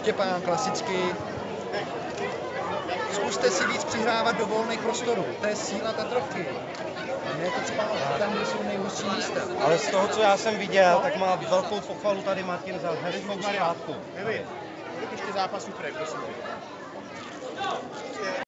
Štěpán klasicky. Zkuste si víc přihrávat do volných prostorů. To je síla Tatrovky. A ne to spát tam, kde jsou nejhustší místa. Ale z toho, co já jsem viděl, tak má velkou pochvalu tady Martin za hereckou zkrátku. Nevi, ještě zápas Utrek, prosím.